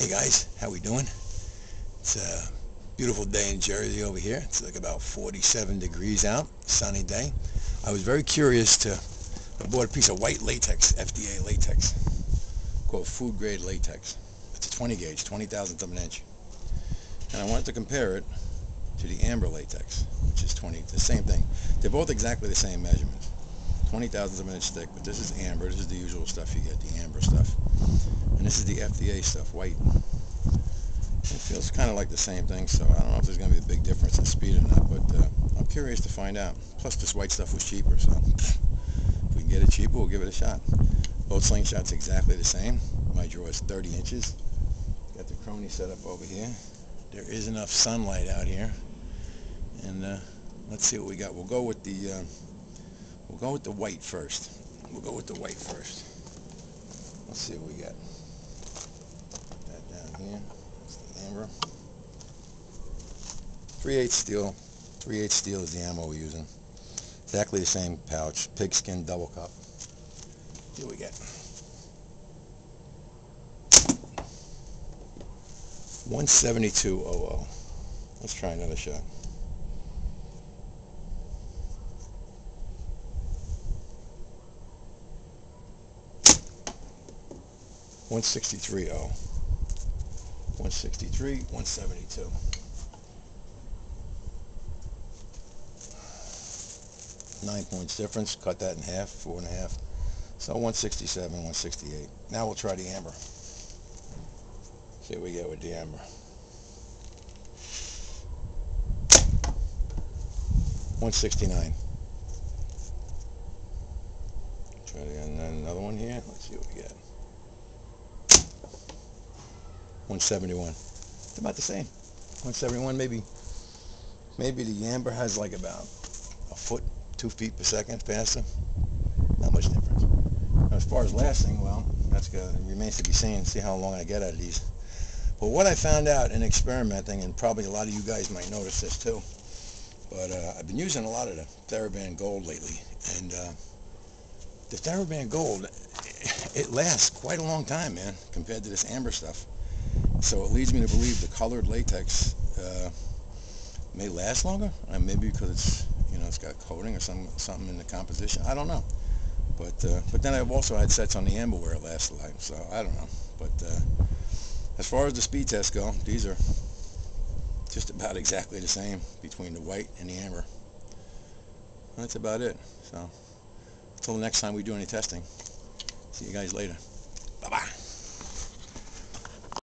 Hey guys, how we doing? It's a beautiful day in Jersey over here. It's like about 47 degrees out, sunny day. I was very curious to, I bought a piece of white latex, FDA latex, called food grade latex. It's a 20 gauge, 20 thousandth of an inch. And I wanted to compare it to the amber latex, which is 20, the same thing. They're both exactly the same measurements. 20 thousandths of an inch thick, but this is amber. This is the usual stuff you get, the amber stuff. And this is the FDA stuff, white. It feels kind of like the same thing, so I don't know if there's going to be a big difference in speed or not, but uh, I'm curious to find out. Plus, this white stuff was cheaper, so if we can get it cheaper, we'll give it a shot. Both slingshots exactly the same. My draw is 30 inches. Got the chrony set up over here. There is enough sunlight out here, and uh, let's see what we got. We'll go with the uh, we'll go with the white first. We'll go with the white first. Let's see what we got. That down here. That's the amber. 3/8 steel. 3/8 steel is the ammo we're using. Exactly the same pouch. Pigskin double cup. Here we get. 172.00. Let's try another shot. One sixty three oh. One sixty three, one seventy two. Nine points difference, cut that in half, four and a half. So 167, 168. Now we'll try the amber. See what we get with the amber. One sixty nine. Try to another one here. Let's see what we get. One seventy one. It's about the same. One seventy one maybe maybe the amber has like about a foot, two feet per second faster. Not much difference. As far as lasting, well, that's good. It remains to be seen. See how long I get out of these. But what I found out in experimenting, and probably a lot of you guys might notice this too, but uh, I've been using a lot of the TheraBand Gold lately, and uh, the TheraBand Gold, it lasts quite a long time, man, compared to this amber stuff. So it leads me to believe the colored latex uh, may last longer, uh, maybe because it's you know it's got coating or some something in the composition. I don't know, but uh, but then I've also had sets on the amber where it lasts a life, so I don't know, but. Uh, as far as the speed tests go, these are just about exactly the same between the white and the amber. That's about it. So, until the next time we do any testing, see you guys later. Bye-bye.